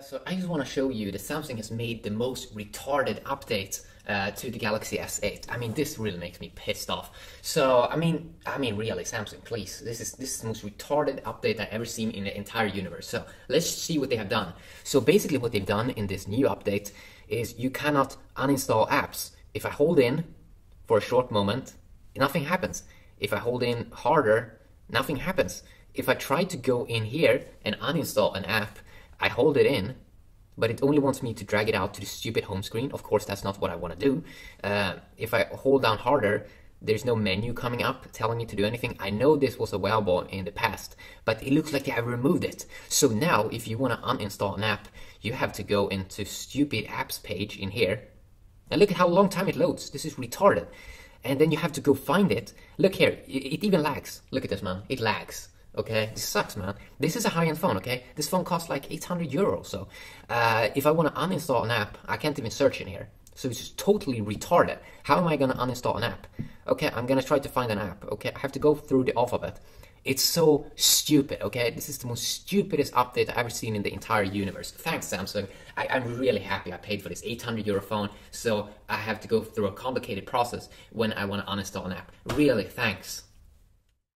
so I just want to show you that Samsung has made the most retarded update uh, to the Galaxy S8. I mean, this really makes me pissed off. So, I mean, I mean, really, Samsung, please. This is this is the most retarded update I've ever seen in the entire universe. So, let's see what they have done. So, basically, what they've done in this new update is you cannot uninstall apps. If I hold in for a short moment, nothing happens. If I hold in harder, nothing happens. If I try to go in here and uninstall an app, I hold it in, but it only wants me to drag it out to the stupid home screen. Of course, that's not what I want to do. Uh, if I hold down harder, there's no menu coming up telling me to do anything. I know this was available in the past, but it looks like they have removed it. So now, if you want to uninstall an app, you have to go into stupid apps page in here. And look at how long time it loads. This is retarded. And then you have to go find it. Look here, it even lags. Look at this, man. It lags. Okay, this sucks, man. This is a high-end phone. Okay, this phone costs like 800 euros. So, uh, if I want to uninstall an app, I can't even search in here. So it's just totally retarded. How am I gonna uninstall an app? Okay, I'm gonna try to find an app. Okay, I have to go through the alphabet. It's so stupid, okay? This is the most stupidest update I've ever seen in the entire universe. Thanks, Samsung. I, am really happy I paid for this 800 euro phone, so I have to go through a complicated process when I want to uninstall an app. Really, thanks.